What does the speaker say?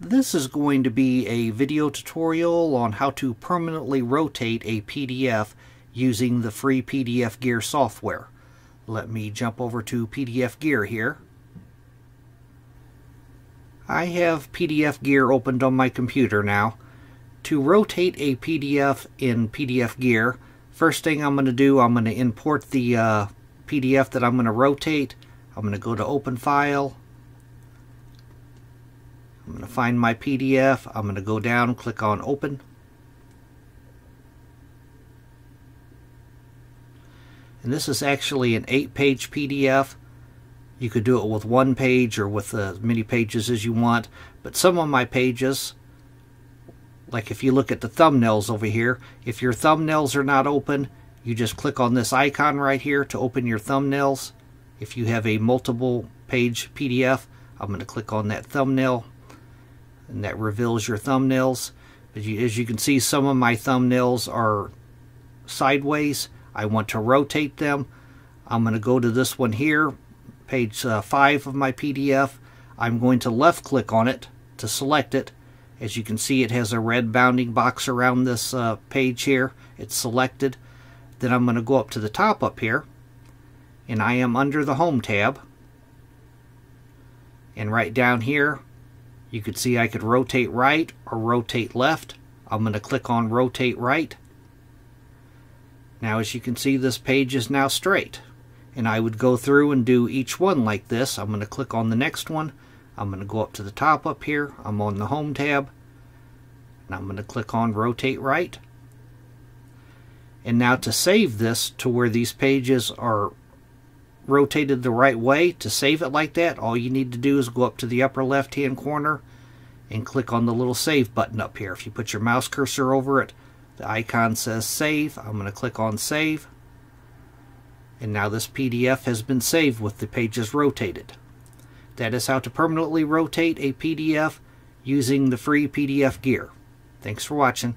This is going to be a video tutorial on how to permanently rotate a PDF using the free PDF Gear software. Let me jump over to PDF Gear here. I have PDF Gear opened on my computer now. To rotate a PDF in PDF Gear, first thing I'm going to do, I'm going to import the uh, PDF that I'm going to rotate. I'm going to go to Open File. I'm going to find my PDF. I'm going to go down, click on Open. And this is actually an 8-page PDF. You could do it with one page or with as many pages as you want. But some of my pages, like if you look at the thumbnails over here, if your thumbnails are not open, you just click on this icon right here to open your thumbnails. If you have a multiple page PDF, I'm going to click on that thumbnail and that reveals your thumbnails. But you, as you can see, some of my thumbnails are sideways. I want to rotate them. I'm going to go to this one here, page uh, 5 of my PDF. I'm going to left click on it to select it. As you can see, it has a red bounding box around this uh, page here. It's selected. Then I'm going to go up to the top up here, and I am under the Home tab. And right down here, you could see I could rotate right or rotate left. I'm going to click on rotate right. Now as you can see this page is now straight and I would go through and do each one like this. I'm going to click on the next one. I'm going to go up to the top up here. I'm on the home tab and I'm going to click on rotate right. And now to save this to where these pages are rotated the right way, to save it like that, all you need to do is go up to the upper left hand corner and click on the little save button up here. If you put your mouse cursor over it, the icon says save. I'm going to click on save. And now this PDF has been saved with the pages rotated. That is how to permanently rotate a PDF using the free PDF gear. Thanks for watching.